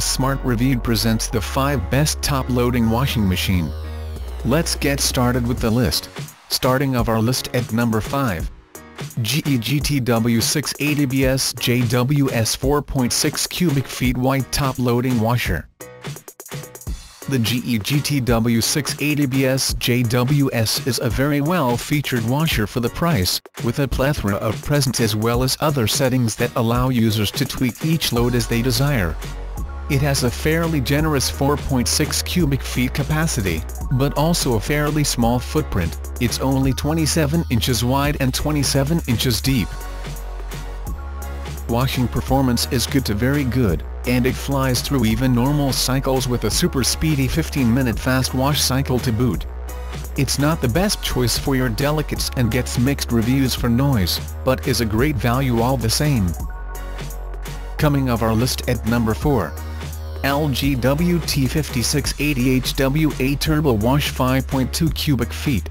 The Smart Reviewed presents the 5 best top-loading washing machine. Let's get started with the list. Starting of our list at number 5. GE GTW680BS JWS 4.6 cubic feet white top-loading washer. The GE GTW680BS JWS is a very well-featured washer for the price, with a plethora of presents as well as other settings that allow users to tweak each load as they desire. It has a fairly generous 4.6 cubic feet capacity, but also a fairly small footprint, it's only 27 inches wide and 27 inches deep. Washing performance is good to very good, and it flies through even normal cycles with a super speedy 15-minute fast wash cycle to boot. It's not the best choice for your delicates and gets mixed reviews for noise, but is a great value all the same. Coming of our list at number 4. LG WT5680HWA Turbo Wash 5.2 cubic feet.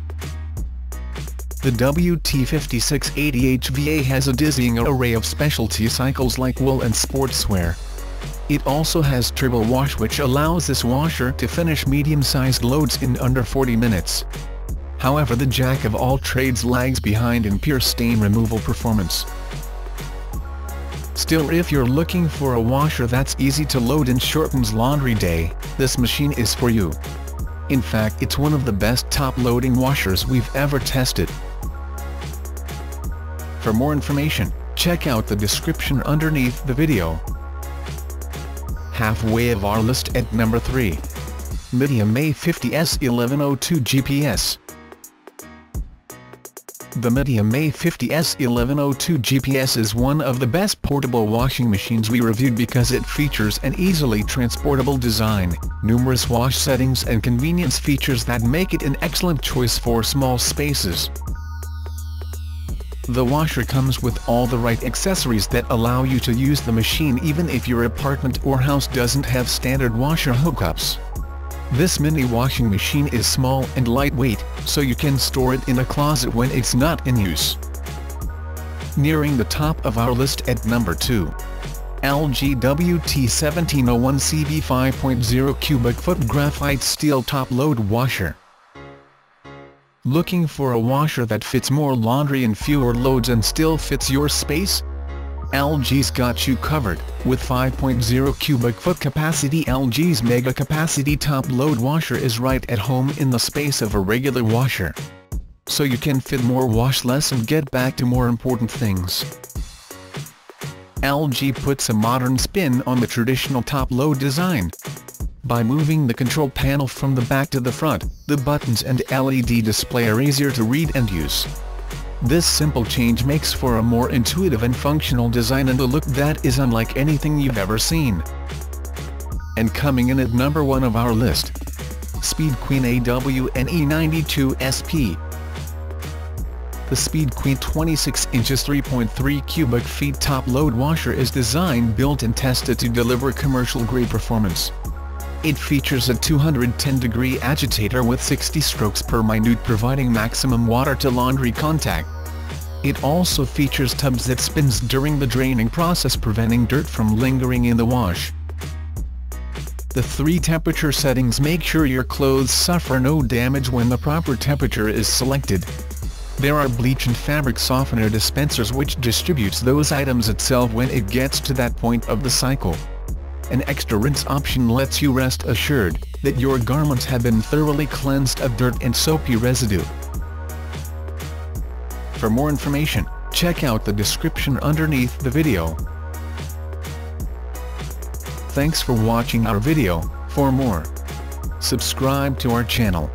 The WT5680HVA has a dizzying array of specialty cycles like wool and sportswear. It also has turbo wash which allows this washer to finish medium-sized loads in under 40 minutes. However the jack of all trades lags behind in pure stain removal performance. Still if you're looking for a washer that's easy to load and shortens laundry day, this machine is for you. In fact it's one of the best top-loading washers we've ever tested. For more information, check out the description underneath the video halfway of our list at number 3. Midea May50S 1102 GPS The Midea May50S 1102 GPS is one of the best portable washing machines we reviewed because it features an easily transportable design, numerous wash settings and convenience features that make it an excellent choice for small spaces. The washer comes with all the right accessories that allow you to use the machine even if your apartment or house doesn't have standard washer hookups. This mini washing machine is small and lightweight, so you can store it in a closet when it's not in use. Nearing the top of our list at number 2. LG WT1701CB 5.0 cubic foot graphite steel top load washer. Looking for a washer that fits more laundry and fewer loads and still fits your space? LG's got you covered, with 5.0 cubic foot capacity LG's mega capacity top load washer is right at home in the space of a regular washer. So you can fit more wash less and get back to more important things. LG puts a modern spin on the traditional top load design, by moving the control panel from the back to the front, the buttons and LED display are easier to read and use. This simple change makes for a more intuitive and functional design and a look that is unlike anything you've ever seen. And coming in at number 1 of our list. Speed Queen AWNE92 SP the Speed Queen 26 inches 3.3 cubic feet top load washer is designed built and tested to deliver commercial-grade performance. It features a 210-degree agitator with 60 strokes per minute providing maximum water-to-laundry contact. It also features tubs that spins during the draining process preventing dirt from lingering in the wash. The three temperature settings make sure your clothes suffer no damage when the proper temperature is selected. There are bleach and fabric softener dispensers which distributes those items itself when it gets to that point of the cycle. An extra rinse option lets you rest assured that your garments have been thoroughly cleansed of dirt and soapy residue. For more information, check out the description underneath the video. Thanks for watching our video, for more, subscribe to our channel.